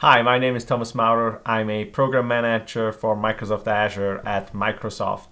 Hi, my name is Thomas Maurer. I'm a program manager for Microsoft Azure at Microsoft.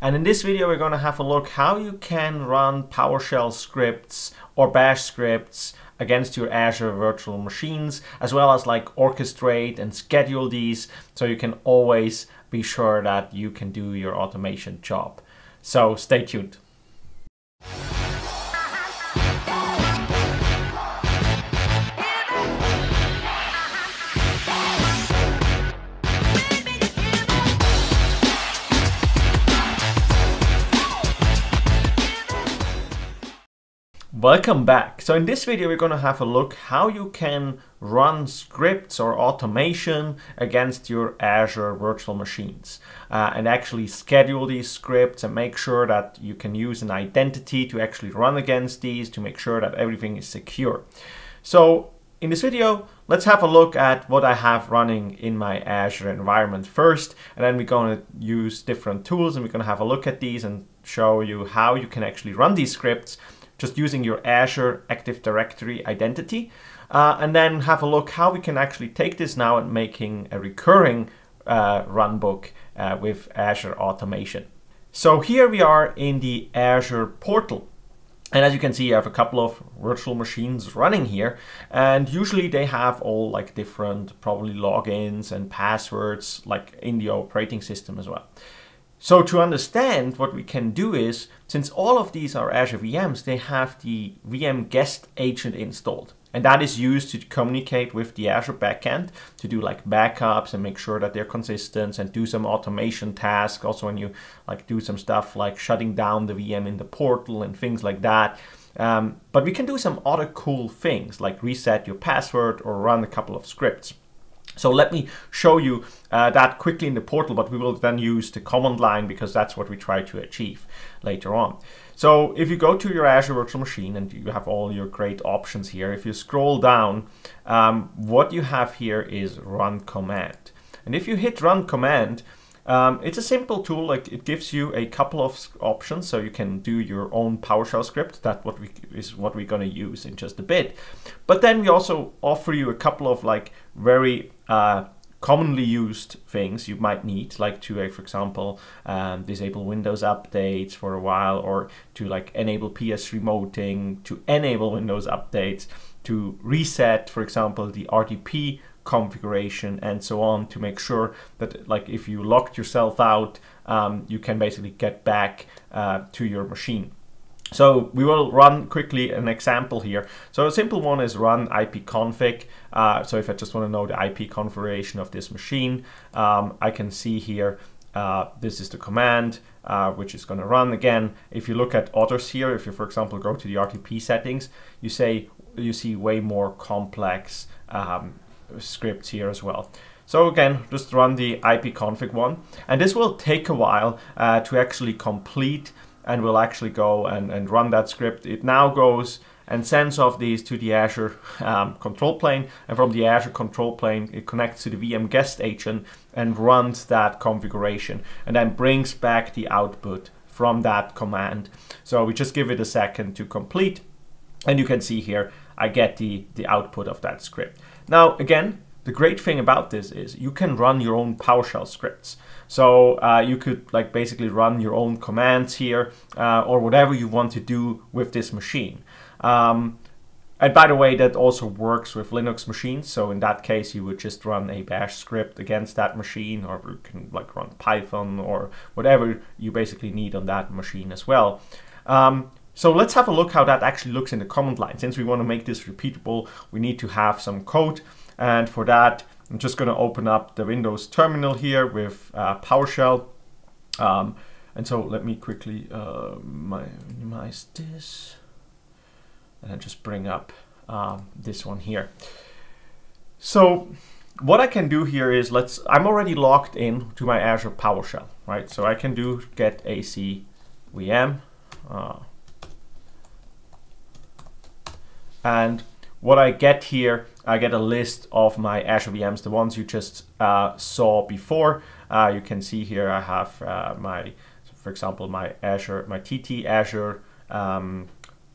And in this video, we're going to have a look how you can run PowerShell scripts or bash scripts against your Azure virtual machines, as well as like orchestrate and schedule these so you can always be sure that you can do your automation job. So stay tuned. Welcome back. So in this video, we're going to have a look how you can run scripts or automation against your Azure virtual machines uh, and actually schedule these scripts and make sure that you can use an identity to actually run against these to make sure that everything is secure. So in this video, let's have a look at what I have running in my Azure environment first, and then we're going to use different tools and we're going to have a look at these and show you how you can actually run these scripts just using your Azure Active Directory identity. Uh, and then have a look how we can actually take this now and making a recurring uh, runbook uh, with Azure Automation. So here we are in the Azure portal. And as you can see, I have a couple of virtual machines running here. And usually they have all like different probably logins and passwords like in the operating system as well. So to understand what we can do is, since all of these are Azure VMs, they have the VM guest agent installed. And that is used to communicate with the Azure backend to do like backups and make sure that they're consistent and do some automation tasks. Also when you like do some stuff like shutting down the VM in the portal and things like that. Um, but we can do some other cool things like reset your password or run a couple of scripts. So let me show you uh, that quickly in the portal, but we will then use the command line because that's what we try to achieve later on. So if you go to your Azure Virtual Machine and you have all your great options here, if you scroll down, um, what you have here is run command. And if you hit run command, um, it's a simple tool, like it gives you a couple of options so you can do your own PowerShell script. That what we is what we're going to use in just a bit. But then we also offer you a couple of like very uh, commonly used things you might need, like to, uh, for example, um, disable Windows updates for a while, or to like enable PS remoting, to enable Windows updates, to reset, for example, the RDP configuration and so on to make sure that like if you locked yourself out, um, you can basically get back uh, to your machine. So we will run quickly an example here. So a simple one is run ipconfig. Uh, so if I just want to know the IP configuration of this machine, um, I can see here uh, this is the command uh, which is going to run again. If you look at others here, if you for example go to the RDP settings, you say you see way more complex um, scripts here as well. So again, just run the ipconfig one, and this will take a while uh, to actually complete and we'll actually go and, and run that script. It now goes and sends off these to the Azure um, control plane. And from the Azure control plane, it connects to the VM guest agent and runs that configuration and then brings back the output from that command. So we just give it a second to complete. And you can see here, I get the, the output of that script. Now, again, the great thing about this is you can run your own PowerShell scripts. So uh, you could like basically run your own commands here uh, or whatever you want to do with this machine. Um, and by the way, that also works with Linux machines. So in that case, you would just run a bash script against that machine, or you can like run Python or whatever you basically need on that machine as well. Um, so let's have a look how that actually looks in the command line. Since we want to make this repeatable, we need to have some code. And for that, I'm just going to open up the Windows terminal here with uh, PowerShell. Um, and so let me quickly uh, minimize this and just bring up um, this one here. So what I can do here is let's, I'm already logged in to my Azure PowerShell, right? So I can do get Az VM. Uh, and what I get here, I get a list of my Azure VMs, the ones you just uh, saw before. Uh, you can see here I have uh, my, for example, my Azure, my TT Azure um,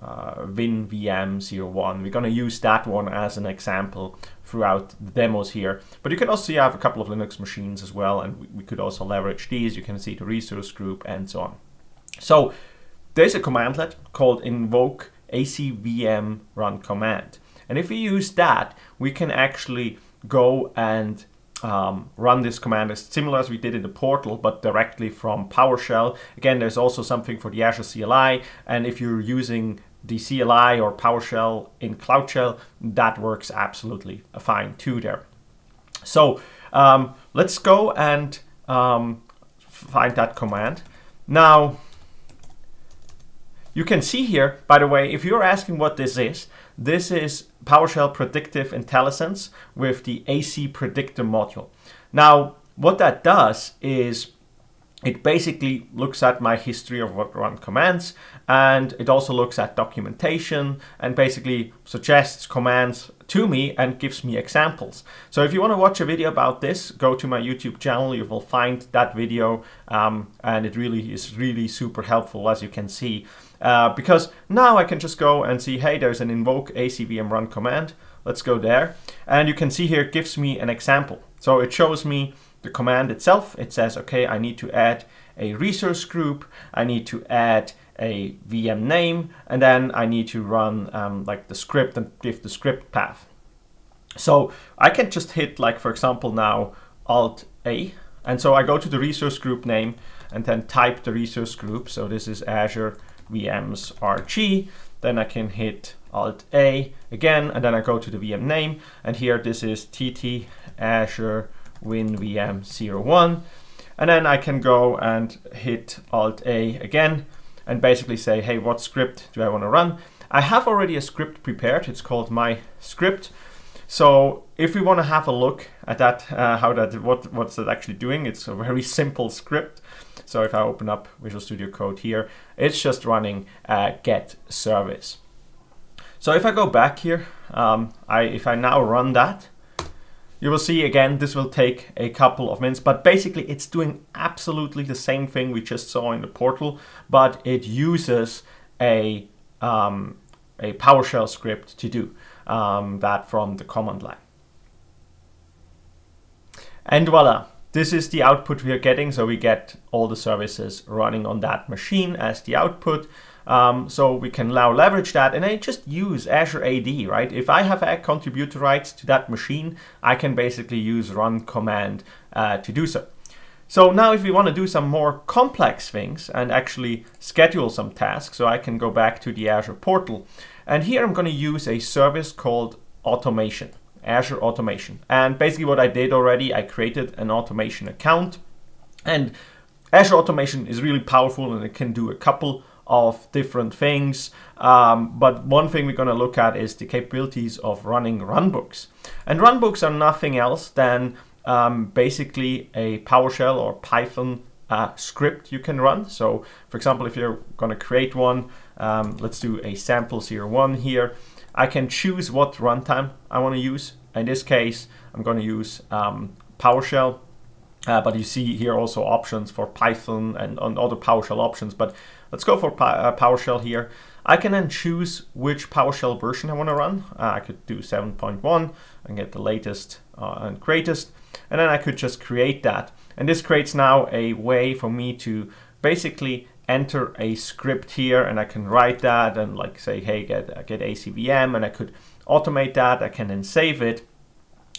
uh, WinVM01. We're going to use that one as an example throughout the demos here. But you can also see I have a couple of Linux machines as well, and we, we could also leverage these. You can see the resource group and so on. So there's a commandlet called invoke AzVM run command. And if we use that, we can actually go and um, run this command as similar as we did in the portal, but directly from PowerShell. Again, there's also something for the Azure CLI. And if you're using the CLI or PowerShell in Cloud Shell, that works absolutely fine too there. So um, let's go and um, find that command. Now, you can see here, by the way, if you're asking what this is, this is PowerShell Predictive IntelliSense with the Az Predictor module. Now, what that does is it basically looks at my history of what run commands and it also looks at documentation and basically suggests commands to me and gives me examples. So if you want to watch a video about this, go to my YouTube channel, you will find that video um, and it really is really super helpful as you can see. Uh, because now I can just go and see, hey, there's an invoke AzVM run command. Let's go there. And you can see here it gives me an example. So it shows me the command itself. It says, okay, I need to add a resource group. I need to add a VM name, and then I need to run um, like the script and give the script path. So I can just hit like, for example, now Alt A. And so I go to the resource group name and then type the resource group. So this is Azure VMs RG. Then I can hit Alt A again, and then I go to the VM name. And here this is TT Azure WinVM01. And then I can go and hit Alt A again and basically say, hey, what script do I want to run? I have already a script prepared. It's called my script. So if we want to have a look at that, uh, how that, what, what's that actually doing? It's a very simple script. So if I open up Visual Studio Code here, it's just running a get service. So if I go back here, um, I, if I now run that, you will see again, this will take a couple of minutes, but basically it's doing absolutely the same thing we just saw in the portal, but it uses a, um, a PowerShell script to do um, that from the command line. And voila, this is the output we are getting. So we get all the services running on that machine as the output. Um, so we can now leverage that and I just use Azure AD, right? If I have a contributor rights to that machine, I can basically use run command uh, to do so. So now if we want to do some more complex things and actually schedule some tasks, so I can go back to the Azure portal. And here I'm going to use a service called automation, Azure automation. And basically what I did already, I created an automation account and Azure automation is really powerful and it can do a couple of different things. Um, but one thing we're going to look at is the capabilities of running runbooks. And runbooks are nothing else than um, basically a PowerShell or Python uh, script you can run. So for example, if you're going to create one, um, let's do a sample zero one here. I can choose what runtime I want to use. In this case, I'm going to use um, PowerShell uh, but you see here also options for Python and, and other PowerShell options. But let's go for uh, PowerShell here. I can then choose which PowerShell version I want to run. Uh, I could do 7.1 and get the latest uh, and greatest. And then I could just create that. And this creates now a way for me to basically enter a script here and I can write that and like say, hey, get, get AzVM and I could automate that. I can then save it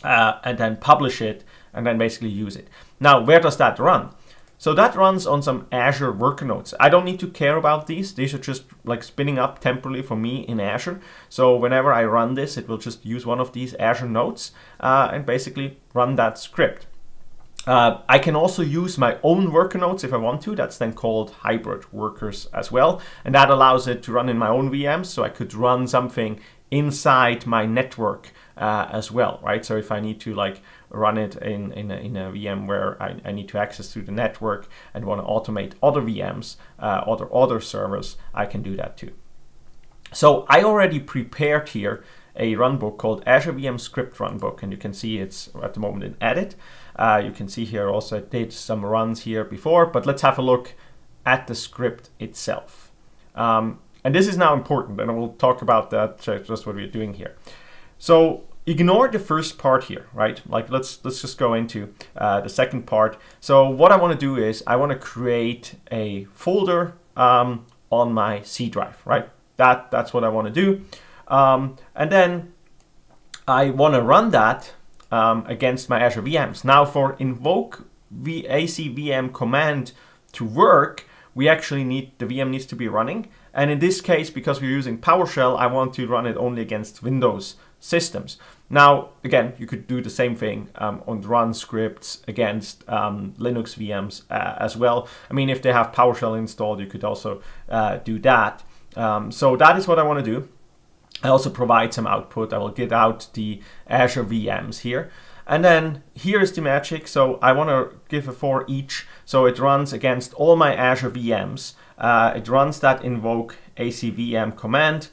uh, and then publish it and then basically use it. Now, where does that run? So that runs on some Azure worker nodes. I don't need to care about these. These are just like spinning up temporarily for me in Azure. So whenever I run this, it will just use one of these Azure nodes uh, and basically run that script. Uh, I can also use my own worker nodes if I want to. That's then called hybrid workers as well. And that allows it to run in my own VMs. So I could run something inside my network uh, as well, right? So if I need to like run it in, in, a, in a VM where I, I need to access to the network and want to automate other VMs, uh, other, other servers, I can do that too. So I already prepared here a runbook called Azure VM Script Runbook, and you can see it's at the moment in edit. Uh, you can see here also I did some runs here before, but let's have a look at the script itself. Um, and this is now important, and we'll talk about that, just what we're doing here. So ignore the first part here, right? Like let's let's just go into uh, the second part. So what I want to do is I want to create a folder um, on my C drive, right? That that's what I want to do, um, and then I want to run that um, against my Azure VMs. Now for invoke v AzVM command to work, we actually need the VM needs to be running. And in this case, because we're using PowerShell, I want to run it only against Windows systems. Now, again, you could do the same thing um, on run scripts against um, Linux VMs uh, as well. I mean, if they have PowerShell installed, you could also uh, do that. Um, so that is what I want to do. I also provide some output. I will get out the Azure VMs here. And then here's the magic. So I want to give a for each. So it runs against all my Azure VMs. Uh, it runs that invoke AzVM command.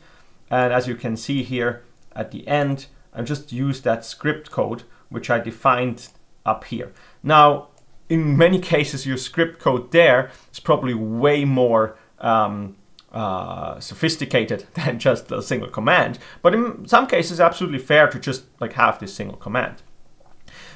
And as you can see here at the end, I just use that script code, which I defined up here. Now, in many cases, your script code there is probably way more um, uh, sophisticated than just a single command. But in some cases, absolutely fair to just like have this single command.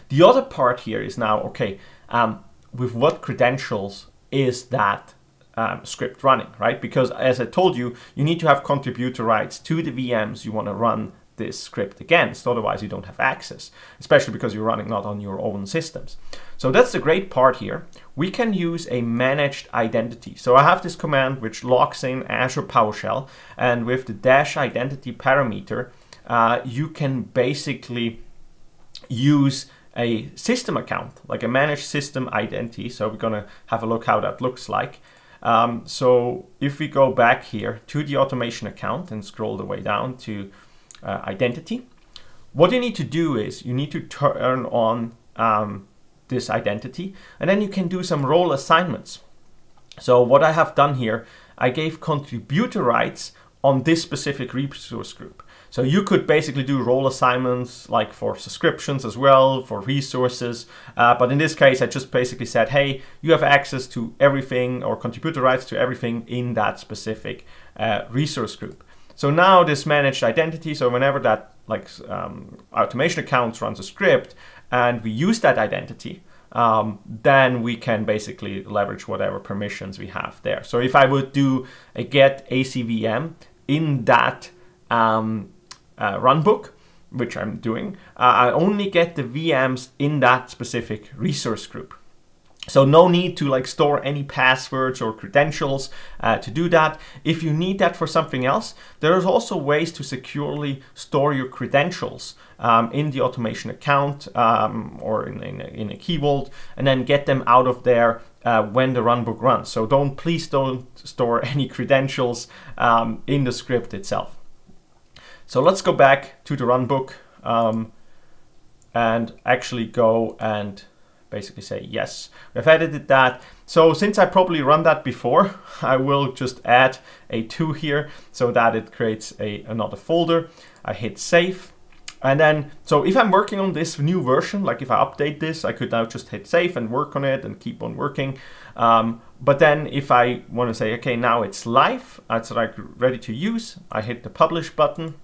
The other part here is now, okay, um, with what credentials is that um, script running, right? Because as I told you, you need to have contributor rights to the VMs you want to run this script against, otherwise you don't have access, especially because you're running not on your own systems. So that's the great part here. We can use a managed identity. So I have this command which locks in Azure PowerShell, and with the dash identity parameter, uh, you can basically use a system account, like a managed system identity. So we're gonna have a look how that looks like. Um, so if we go back here to the automation account and scroll the way down to uh, identity, what you need to do is you need to turn on um, this identity and then you can do some role assignments. So what I have done here, I gave contributor rights on this specific resource group. So you could basically do role assignments like for subscriptions as well, for resources. Uh, but in this case, I just basically said, hey, you have access to everything or contributor rights to everything in that specific uh, resource group. So now this managed identity, so whenever that like um, automation accounts runs a script and we use that identity, um, then we can basically leverage whatever permissions we have there. So if I would do a get AzVM in that um, uh, runbook, which I'm doing, uh, I only get the VMs in that specific resource group. So no need to like store any passwords or credentials uh, to do that. If you need that for something else, there's also ways to securely store your credentials um, in the automation account um, or in, in, a, in, a, key vault and then get them out of there uh, when the runbook runs. So don't please don't store any credentials um, in the script itself. So let's go back to the runbook um, and actually go and basically say yes. We've edited that. So since I probably run that before, I will just add a 2 here so that it creates a another folder. I hit save. And then, so if I'm working on this new version, like if I update this, I could now just hit save and work on it and keep on working. Um, but then if I want to say, okay, now it's live, it's like ready to use, I hit the publish button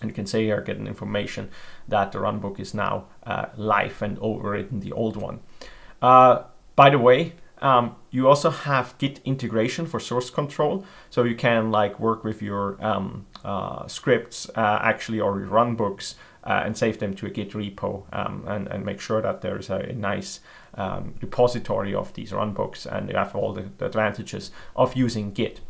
and you can see here, getting information that the runbook is now uh, live and overwritten the old one. Uh, by the way, um, you also have Git integration for source control, so you can like work with your um, uh, scripts uh, actually or your runbooks uh, and save them to a Git repo um, and, and make sure that there's a, a nice um, repository of these runbooks and you have all the, the, advantages of using Git.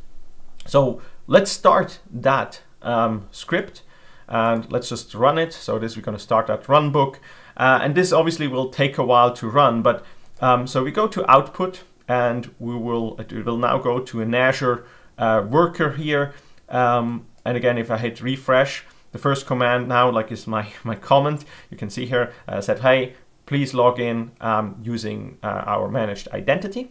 So let's start that um, script and let's just run it. So this we're going to start that runbook, uh, and this obviously will take a while to run. But um, so we go to output, and we will it will now go to an Azure uh, worker here. Um, and again, if I hit refresh, the first command now, like is my my comment. You can see here uh, said, hey, please log in um, using uh, our managed identity.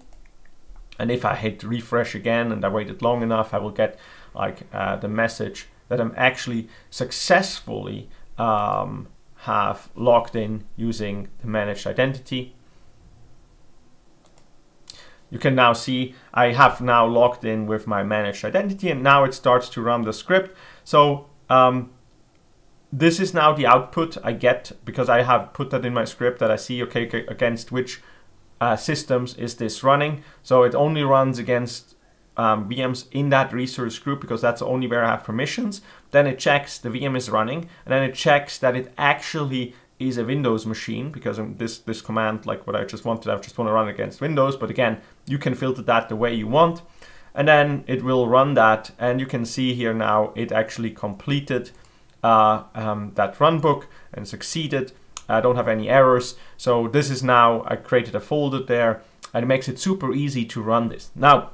And if I hit refresh again and I waited long enough, I will get like uh, the message that I'm actually successfully um, have logged in using the managed identity. you can now see I have now logged in with my managed identity and now it starts to run the script. So um, this is now the output I get because I have put that in my script that I see, okay, against which uh, systems is this running. So it only runs against um, VMs in that resource group because that's only where I have permissions. Then it checks the VM is running and then it checks that it actually is a Windows machine because this, this command, like what I just wanted, I just want to run against Windows. But again, you can filter that the way you want. And then it will run that. And you can see here now it actually completed uh, um, that runbook and succeeded. I don't have any errors. So this is now, I created a folder there and it makes it super easy to run this. Now,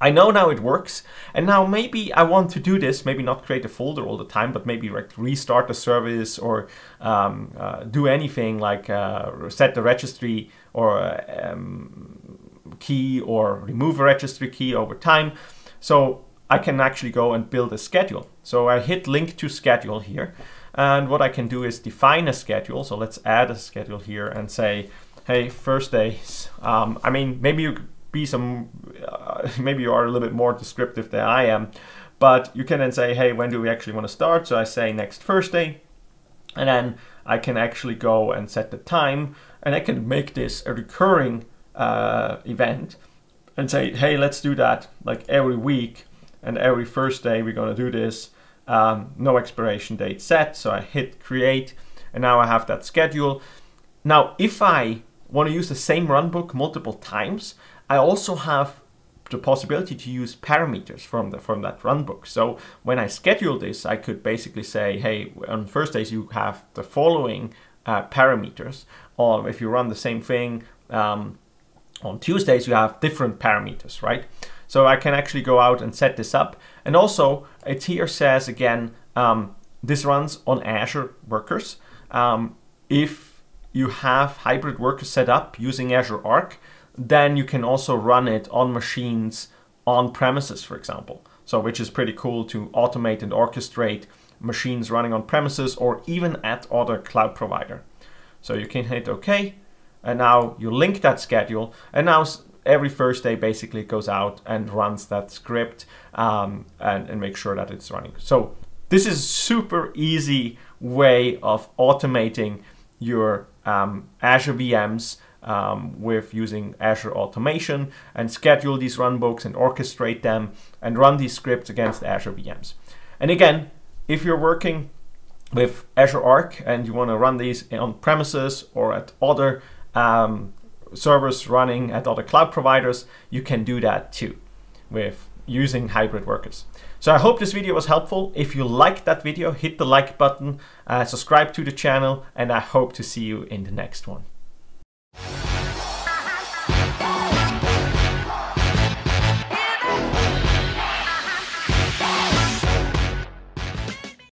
I know now it works, and now maybe I want to do this, maybe not create a folder all the time, but maybe restart the service or um, uh, do anything like uh, set the registry or um, key or remove a registry key over time. So I can actually go and build a schedule. So I hit link to schedule here. And what I can do is define a schedule. So let's add a schedule here and say, hey, Thursdays. Um, I mean, maybe you be some, uh, maybe you are a little bit more descriptive than I am, but you can then say, hey, when do we actually want to start? So I say next Thursday, and then I can actually go and set the time, and I can make this a recurring uh, event and say, hey, let's do that like every week, and every Thursday we're going to do this. Um, no expiration date set, so I hit create, and now I have that schedule. Now, if I want to use the same runbook multiple times, I also have the possibility to use parameters from the from that runbook. So when I schedule this, I could basically say, hey, on Thursdays you have the following uh, parameters, or if you run the same thing um, on Tuesdays, you have different parameters, right? So I can actually go out and set this up. And also, it here says again, um, this runs on Azure workers. Um, if you have hybrid workers set up using Azure Arc, then you can also run it on machines on premises, for example. So which is pretty cool to automate and orchestrate machines running on premises or even at other cloud provider. So you can hit OK, and now you link that schedule, and now every Thursday basically goes out and runs that script um, and, and make sure that it's running. So this is a super easy way of automating your um, Azure VMs um, with using Azure Automation and schedule these runbooks and orchestrate them and run these scripts against Azure VMs. And again, if you're working with Azure Arc and you want to run these on premises or at other um, servers running at other cloud providers, you can do that too with using hybrid workers. So I hope this video was helpful. If you liked that video, hit the like button, uh, subscribe to the channel, and I hope to see you in the next one you